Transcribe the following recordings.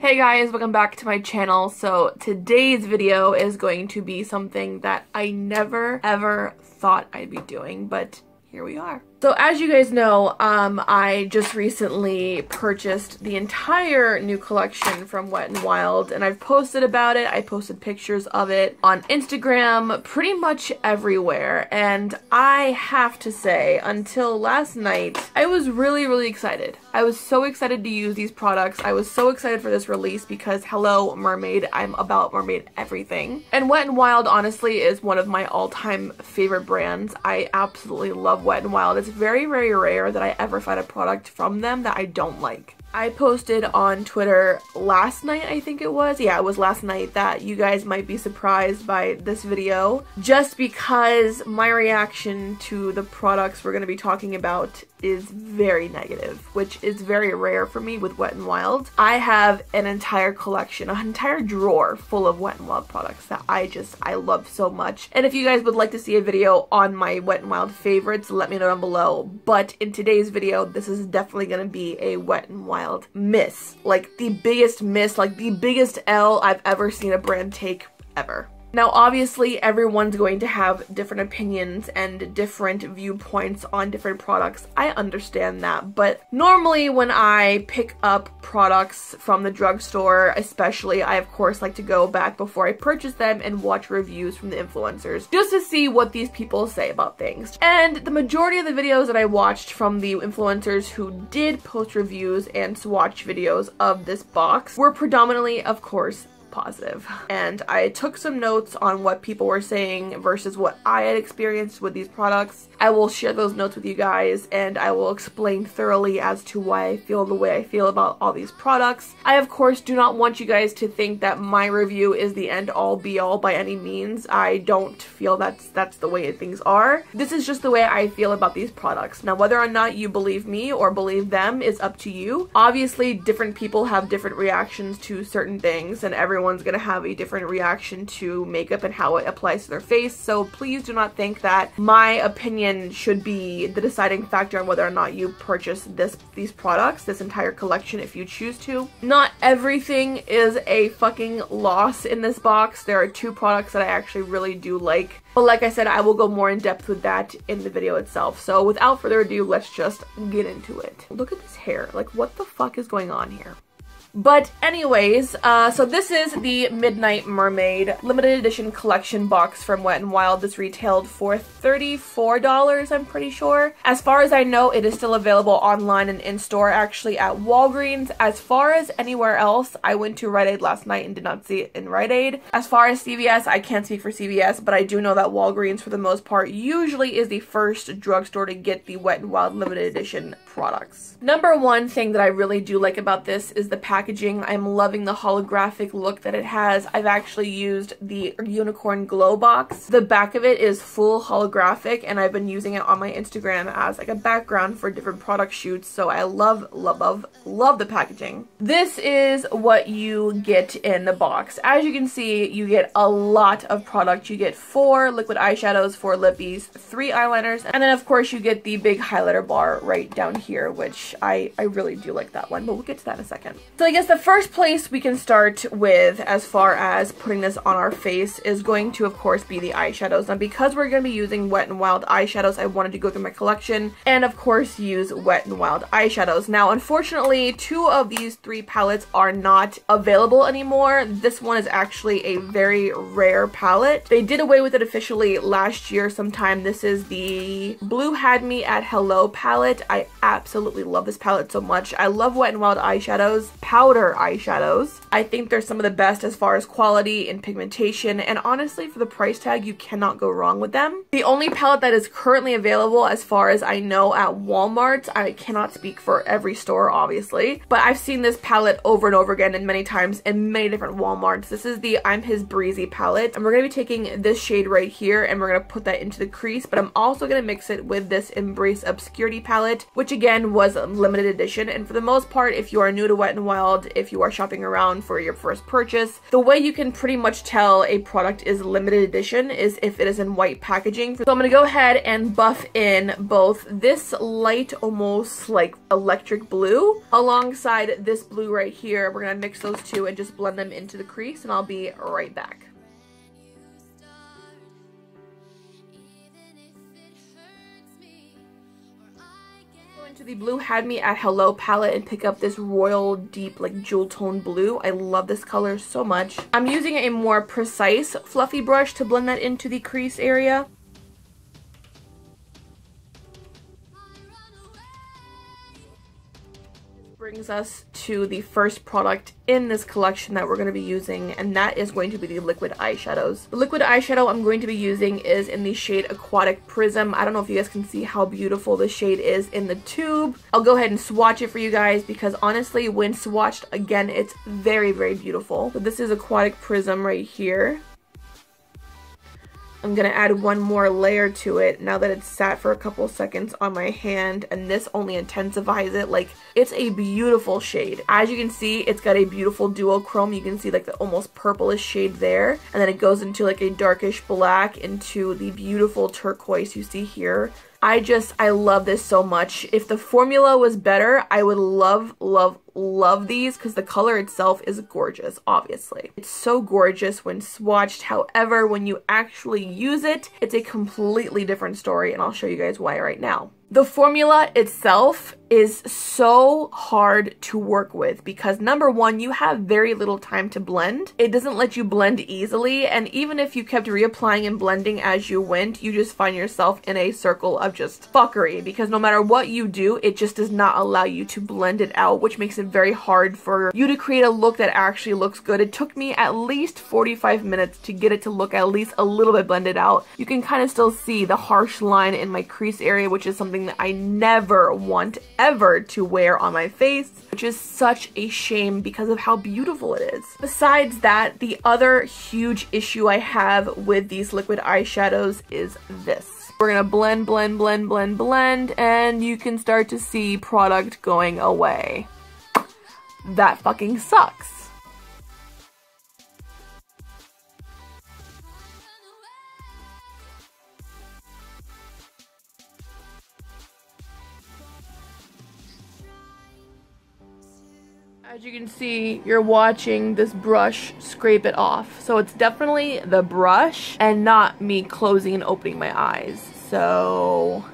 Hey guys, welcome back to my channel. So today's video is going to be something that I never ever thought I'd be doing, but here we are. So as you guys know, um, I just recently purchased the entire new collection from Wet n Wild and I've posted about it. I posted pictures of it on Instagram, pretty much everywhere. And I have to say, until last night, I was really, really excited. I was so excited to use these products. I was so excited for this release because hello, mermaid, I'm about mermaid everything. And Wet n Wild honestly is one of my all-time favorite brands. I absolutely love Wet n Wild. It's it's very, very rare that I ever find a product from them that I don't like. I posted on Twitter last night, I think it was. Yeah, it was last night that you guys might be surprised by this video just because my reaction to the products we're going to be talking about is very negative, which is very rare for me with Wet n Wild. I have an entire collection, an entire drawer full of Wet n Wild products that I just, I love so much. And if you guys would like to see a video on my Wet n Wild favorites, let me know down below. But in today's video, this is definitely going to be a Wet n Wild miss. Like the biggest miss, like the biggest L I've ever seen a brand take ever. Now, obviously, everyone's going to have different opinions and different viewpoints on different products. I understand that, but normally when I pick up products from the drugstore, especially, I of course like to go back before I purchase them and watch reviews from the influencers just to see what these people say about things. And the majority of the videos that I watched from the influencers who did post reviews and swatch videos of this box were predominantly, of course, positive. And I took some notes on what people were saying versus what I had experienced with these products. I will share those notes with you guys and I will explain thoroughly as to why I feel the way I feel about all these products. I of course do not want you guys to think that my review is the end all be all by any means. I don't feel that's that's the way things are. This is just the way I feel about these products. Now whether or not you believe me or believe them is up to you. Obviously different people have different reactions to certain things and everyone everyone's gonna have a different reaction to makeup and how it applies to their face. So please do not think that my opinion should be the deciding factor on whether or not you purchase this these products, this entire collection if you choose to. Not everything is a fucking loss in this box. There are two products that I actually really do like. But like I said, I will go more in depth with that in the video itself. So without further ado, let's just get into it. Look at this hair. Like what the fuck is going on here? But anyways, uh, so this is the Midnight Mermaid limited edition collection box from Wet n Wild. This retailed for $34, I'm pretty sure. As far as I know, it is still available online and in-store actually at Walgreens. As far as anywhere else, I went to Rite Aid last night and did not see it in Rite Aid. As far as CVS, I can't speak for CVS, but I do know that Walgreens, for the most part, usually is the first drugstore to get the Wet n Wild limited edition products. Number one thing that I really do like about this is the packaging. I'm loving the holographic look that it has. I've actually used the Unicorn Glow box. The back of it is full holographic and I've been using it on my Instagram as like a background for different product shoots. So I love, love, love, love the packaging. This is what you get in the box. As you can see, you get a lot of product. You get four liquid eyeshadows, four lippies, three eyeliners, and then of course you get the big highlighter bar right down here, which I, I really do like that one, but we'll get to that in a second. So I guess the first place we can start with as far as putting this on our face is going to of course be the eyeshadows. Now because we're going to be using Wet n Wild eyeshadows, I wanted to go through my collection and of course use Wet n Wild eyeshadows. Now unfortunately two of these three palettes are not available anymore. This one is actually a very rare palette. They did away with it officially last year sometime. This is the Blue Had Me at Hello palette. I absolutely love this palette so much. I love Wet n Wild eyeshadows powder eyeshadows. I think they're some of the best as far as quality and pigmentation and honestly for the price tag you cannot go wrong with them. The only palette that is currently available as far as I know at Walmart, I cannot speak for every store obviously, but I've seen this palette over and over again and many times in many different Walmarts. This is the I'm His Breezy palette and we're going to be taking this shade right here and we're going to put that into the crease but I'm also going to mix it with this Embrace Obscurity palette which again was limited edition. And for the most part, if you are new to Wet n Wild, if you are shopping around for your first purchase, the way you can pretty much tell a product is limited edition is if it is in white packaging. So I'm going to go ahead and buff in both this light, almost like electric blue, alongside this blue right here. We're going to mix those two and just blend them into the crease and I'll be right back. Into the blue had me at hello palette and pick up this royal deep like jewel tone blue. I love this color so much. I'm using a more precise fluffy brush to blend that into the crease area brings us to the first product in this collection that we're going to be using and that is going to be the liquid eyeshadows. The liquid eyeshadow I'm going to be using is in the shade Aquatic Prism. I don't know if you guys can see how beautiful the shade is in the tube. I'll go ahead and swatch it for you guys because honestly when swatched again it's very very beautiful. So this is Aquatic Prism right here. I'm going to add one more layer to it now that it's sat for a couple seconds on my hand and this only intensifies it. Like, it's a beautiful shade. As you can see, it's got a beautiful duochrome. You can see like the almost purplish shade there and then it goes into like a darkish black into the beautiful turquoise you see here. I just, I love this so much. If the formula was better, I would love, love, love these because the color itself is gorgeous, obviously. It's so gorgeous when swatched. However, when you actually use it, it's a completely different story and I'll show you guys why right now. The formula itself is so hard to work with because number one, you have very little time to blend. It doesn't let you blend easily and even if you kept reapplying and blending as you went, you just find yourself in a circle of just fuckery because no matter what you do, it just does not allow you to blend it out, which makes it very hard for you to create a look that actually looks good. It took me at least 45 minutes to get it to look at least a little bit blended out. You can kind of still see the harsh line in my crease area, which is something that I never want ever to wear on my face, which is such a shame because of how beautiful it is. Besides that, the other huge issue I have with these liquid eyeshadows is this. We're gonna blend, blend, blend, blend, blend, and you can start to see product going away. That fucking sucks. As you can see, you're watching this brush scrape it off. So it's definitely the brush and not me closing and opening my eyes. So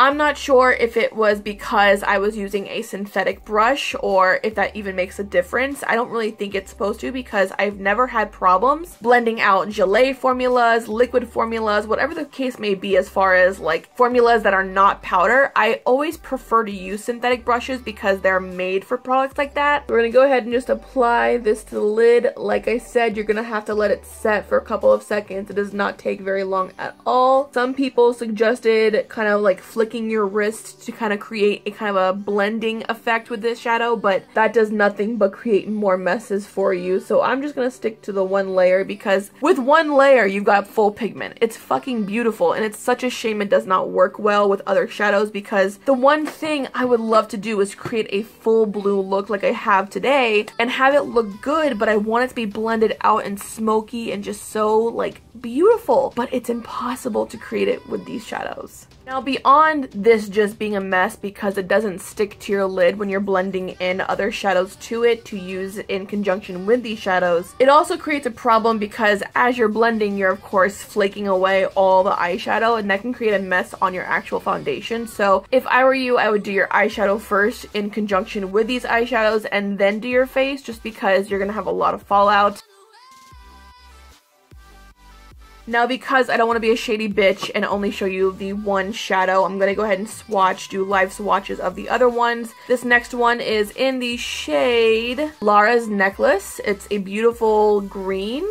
I'm not sure if it was because I was using a synthetic brush or if that even makes a difference. I don't really think it's supposed to because I've never had problems blending out gelée formulas, liquid formulas, whatever the case may be as far as like formulas that are not powder. I always prefer to use synthetic brushes because they're made for products like that. We're to go ahead and just apply this to the lid. Like I said, you're to have to let it set for a couple of seconds. It does not take very long at all. Some people suggested kind of like flick your wrist to kind of create a kind of a blending effect with this shadow, but that does nothing but create more messes for you. So I'm just gonna stick to the one layer because with one layer, you've got full pigment. It's fucking beautiful and it's such a shame it does not work well with other shadows because the one thing I would love to do is create a full blue look like I have today and have it look good, but I want it to be blended out and smoky and just so like beautiful, but it's impossible to create it with these shadows. Now beyond this just being a mess because it doesn't stick to your lid when you're blending in other shadows to it to use in conjunction with these shadows, it also creates a problem because as you're blending you're of course flaking away all the eyeshadow and that can create a mess on your actual foundation. So if I were you I would do your eyeshadow first in conjunction with these eyeshadows and then do your face just because you're gonna have a lot of fallout. Now because I don't want to be a shady bitch and only show you the one shadow, I'm going to go ahead and swatch, do live swatches of the other ones. This next one is in the shade Lara's Necklace. It's a beautiful green.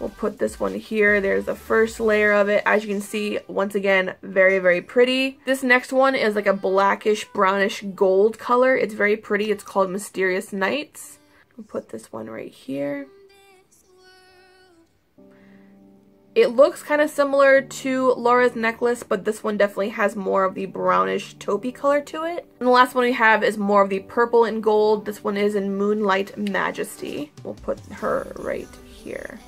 We'll put this one here. There's the first layer of it. As you can see, once again, very, very pretty. This next one is like a blackish, brownish gold color. It's very pretty. It's called Mysterious Nights. We'll put this one right here. It looks kind of similar to Laura's necklace, but this one definitely has more of the brownish taupey color to it. And the last one we have is more of the purple and gold. This one is in Moonlight Majesty. We'll put her right here.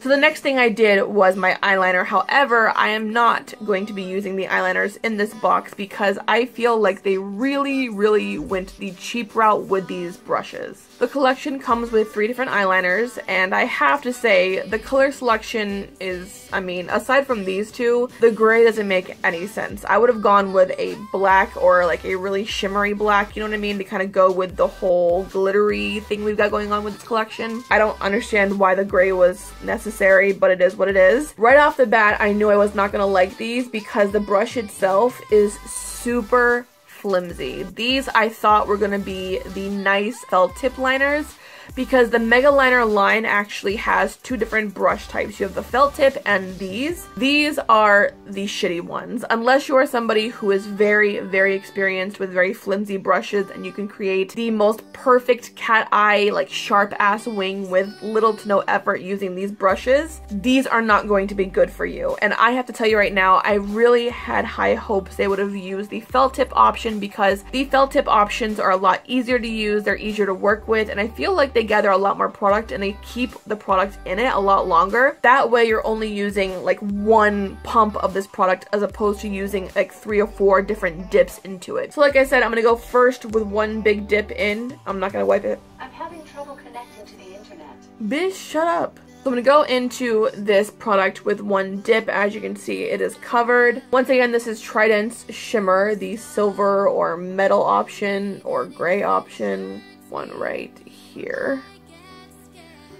So the next thing I did was my eyeliner. However, I am not going to be using the eyeliners in this box because I feel like they really, really went the cheap route with these brushes. The collection comes with three different eyeliners, and I have to say, the color selection is, I mean, aside from these two, the gray doesn't make any sense. I would have gone with a black or like a really shimmery black, you know what I mean, to kind of go with the whole glittery thing we've got going on with this collection. I don't understand why the gray was necessary, but it is what it is. Right off the bat, I knew I was not going to like these because the brush itself is super flimsy. These I thought were going to be the nice felt tip liners because the Mega Liner line actually has two different brush types. You have the felt tip and these. These are the shitty ones. Unless you are somebody who is very, very experienced with very flimsy brushes and you can create the most perfect cat eye, like sharp ass wing with little to no effort using these brushes, these are not going to be good for you. And I have to tell you right now, I really had high hopes they would have used the felt tip option because the felt tip options are a lot easier to use, they're easier to work with, and I feel like they gather a lot more product and they keep the product in it a lot longer. That way you're only using like one pump of this product as opposed to using like three or four different dips into it. So like I said, I'm gonna go first with one big dip in. I'm not gonna wipe it. I'm having trouble connecting to the internet. Bitch, shut up. So I'm going to go into this product with one dip. As you can see, it is covered. Once again, this is Trident's Shimmer, the silver or metal option or gray option. One right here.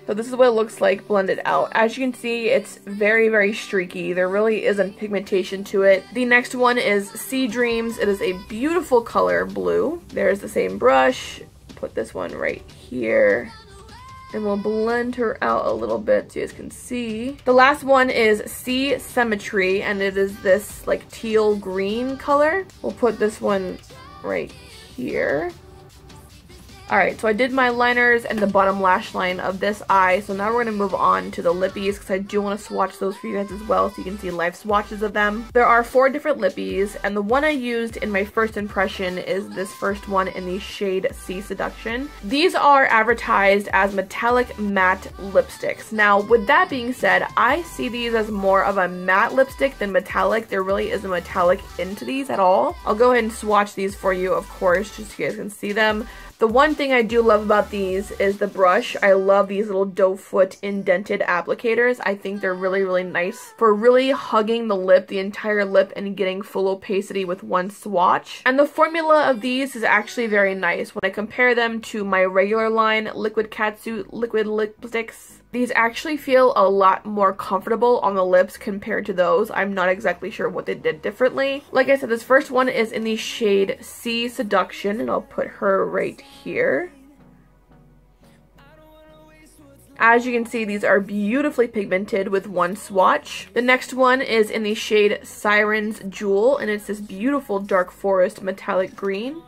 So this is what it looks like blended out. As you can see, it's very, very streaky. There really isn't pigmentation to it. The next one is Sea Dreams. It is a beautiful color, blue. There's the same brush. Put this one right here. And we'll blend her out a little bit so you guys can see. The last one is Sea Symmetry, and it is this like teal green color. We'll put this one right here. Alright, so I did my liners and the bottom lash line of this eye, so now we're going to move on to the lippies because I do want to swatch those for you guys as well so you can see live swatches of them. There are four different lippies, and the one I used in my first impression is this first one in the shade Sea Seduction. These are advertised as metallic matte lipsticks. Now, with that being said, I see these as more of a matte lipstick than metallic. There really isn't metallic into these at all. I'll go ahead and swatch these for you, of course, just so you guys can see them. The one thing I do love about these is the brush. I love these little doe foot indented applicators. I think they're really, really nice for really hugging the lip, the entire lip, and getting full opacity with one swatch. And the formula of these is actually very nice. When I compare them to my regular line, Liquid Catsuit Liquid Lipsticks, these actually feel a lot more comfortable on the lips compared to those. I'm not exactly sure what they did differently. Like I said, this first one is in the shade Sea Seduction, and I'll put her right here. As you can see, these are beautifully pigmented with one swatch. The next one is in the shade Siren's Jewel, and it's this beautiful dark forest metallic green.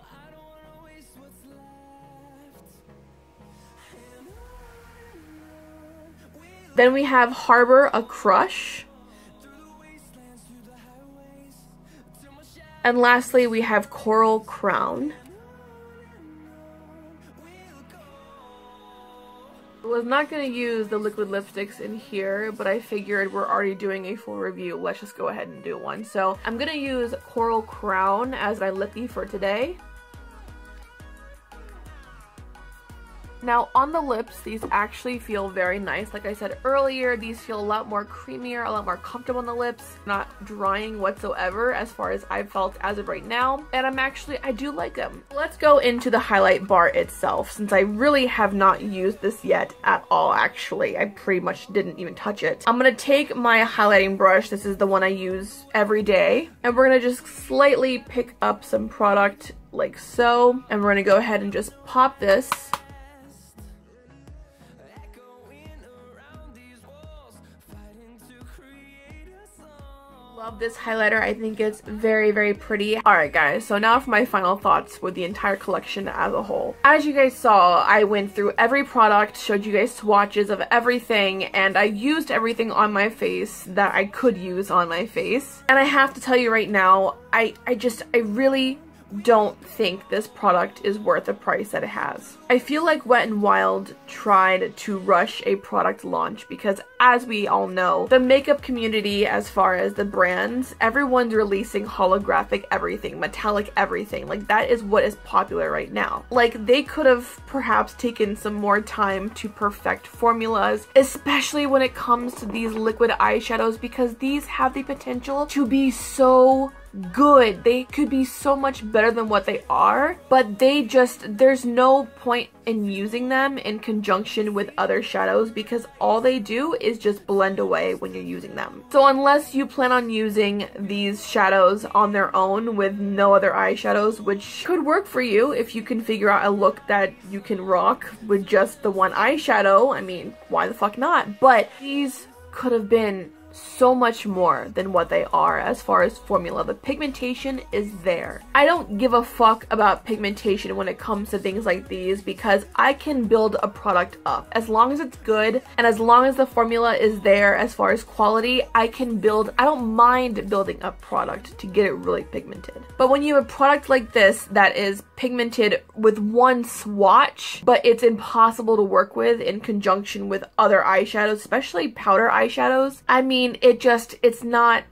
Then we have Harbor a Crush. And lastly, we have Coral Crown. I was not going to use the liquid lipsticks in here, but I figured we're already doing a full review. Let's just go ahead and do one. So I'm going to use Coral Crown as my lippy for today. Now on the lips, these actually feel very nice. Like I said earlier, these feel a lot more creamier, a lot more comfortable on the lips, not drying whatsoever as far as I've felt as of right now. And I'm actually, I do like them. Let's go into the highlight bar itself since I really have not used this yet at all actually. I pretty much didn't even touch it. I'm gonna take my highlighting brush, this is the one I use every day, and we're gonna just slightly pick up some product like so. And we're gonna go ahead and just pop this love this highlighter. I think it's very, very pretty. Alright guys, so now for my final thoughts with the entire collection as a whole. As you guys saw, I went through every product, showed you guys swatches of everything, and I used everything on my face that I could use on my face. And I have to tell you right now, I, I just, I really don't think this product is worth the price that it has. I feel like Wet n Wild tried to rush a product launch because as we all know, the makeup community as far as the brands, everyone's releasing holographic everything, metallic everything. Like that is what is popular right now. Like they could have perhaps taken some more time to perfect formulas, especially when it comes to these liquid eyeshadows because these have the potential to be so good. They could be so much better than what they are, but they just, there's no point in using them in conjunction with other shadows because all they do is just blend away when you're using them. So unless you plan on using these shadows on their own with no other eyeshadows, which could work for you if you can figure out a look that you can rock with just the one eyeshadow, I mean, why the fuck not? But these could have been so much more than what they are as far as formula. The pigmentation is there. I don't give a fuck about pigmentation when it comes to things like these because I can build a product up. As long as it's good and as long as the formula is there as far as quality, I can build, I don't mind building a product to get it really pigmented. But when you have a product like this that is pigmented with one swatch, but it's impossible to work with in conjunction with other eyeshadows, especially powder eyeshadows, I mean, it just, it's not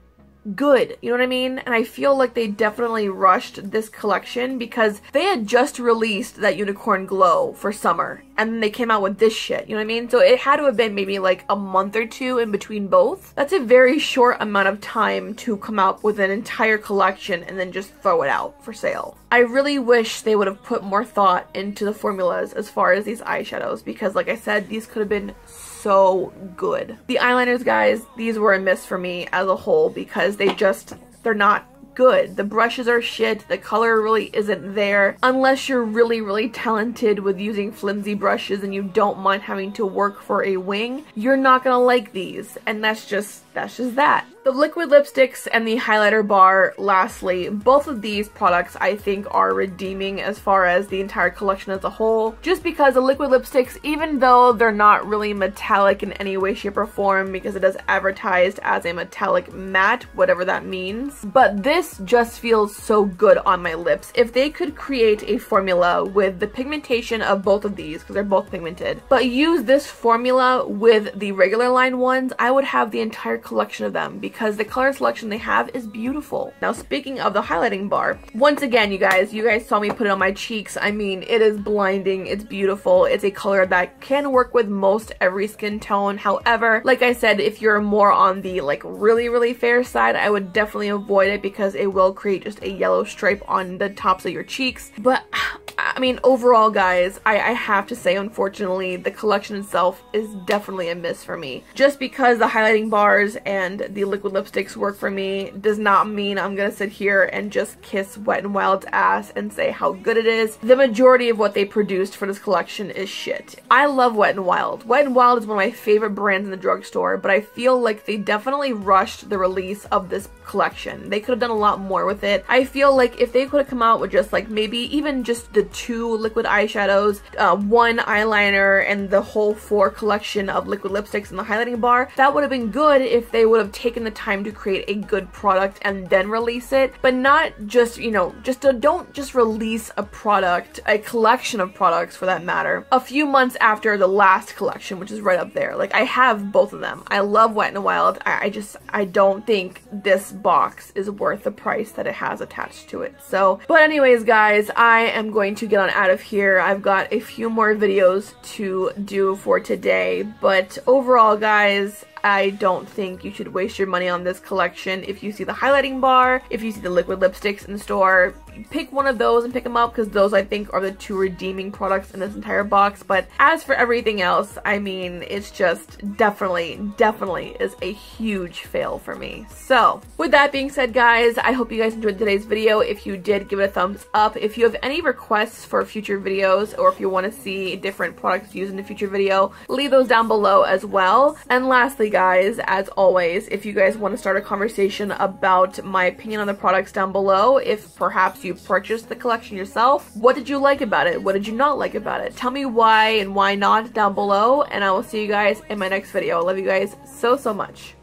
good. You know what I mean? And I feel like they definitely rushed this collection because they had just released that Unicorn Glow for summer and then they came out with this shit. You know what I mean? So it had to have been maybe like a month or two in between both. That's a very short amount of time to come out with an entire collection and then just throw it out for sale. I really wish they would have put more thought into the formulas as far as these eyeshadows because like I said, these could have been so good. The eyeliners, guys, these were a miss for me as a whole because they just, they're not good. The brushes are shit, the color really isn't there. Unless you're really, really talented with using flimsy brushes and you don't mind having to work for a wing, you're not gonna like these. And that's just, just that. The liquid lipsticks and the highlighter bar, lastly, both of these products I think are redeeming as far as the entire collection as a whole. Just because the liquid lipsticks, even though they're not really metallic in any way, shape, or form, because it is advertised as a metallic matte, whatever that means, but this just feels so good on my lips. If they could create a formula with the pigmentation of both of these, because they're both pigmented, but use this formula with the regular line ones, I would have the entire collection of them because the color selection they have is beautiful. Now speaking of the highlighting bar, once again you guys, you guys saw me put it on my cheeks. I mean, it is blinding, it's beautiful, it's a color that can work with most every skin tone. However, like I said, if you're more on the like really, really fair side, I would definitely avoid it because it will create just a yellow stripe on the tops of your cheeks. But I mean, overall, guys, I, I, have to say, unfortunately, the collection itself is definitely a miss for me. Just because the highlighting bars and the liquid lipsticks work for me does not mean I'm gonna sit here and just kiss Wet n Wild's ass and say how good it is. The majority of what they produced for this collection is shit. I love Wet n Wild. Wet n Wild is one of my favorite brands in the drugstore, but I feel like they definitely rushed the release of this collection. They could have done a lot more with it. I feel like if they could have come out with just like maybe even just the two liquid eyeshadows, uh, one eyeliner, and the whole four collection of liquid lipsticks in the highlighting bar. That would have been good if they would have taken the time to create a good product and then release it, but not just, you know, just a, don't just release a product, a collection of products for that matter, a few months after the last collection, which is right up there. Like, I have both of them. I love Wet n Wild. I, I just, I don't think this box is worth the price that it has attached to it. So, but anyways, guys, I am going to get on out of here. I've got a few more videos to do for today, but overall guys, I don't think you should waste your money on this collection. If you see the highlighting bar, if you see the liquid lipsticks in the store, pick one of those and pick them up because those I think are the two redeeming products in this entire box. But as for everything else, I mean, it's just definitely, definitely is a huge fail for me. So with that being said, guys, I hope you guys enjoyed today's video. If you did, give it a thumbs up. If you have any requests for future videos or if you want to see different products used in a future video, leave those down below as well. And lastly, guys, as always, if you guys want to start a conversation about my opinion on the products down below, if perhaps you purchased the collection yourself, what did you like about it? What did you not like about it? Tell me why and why not down below, and I will see you guys in my next video. I love you guys so, so much.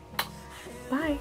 Bye.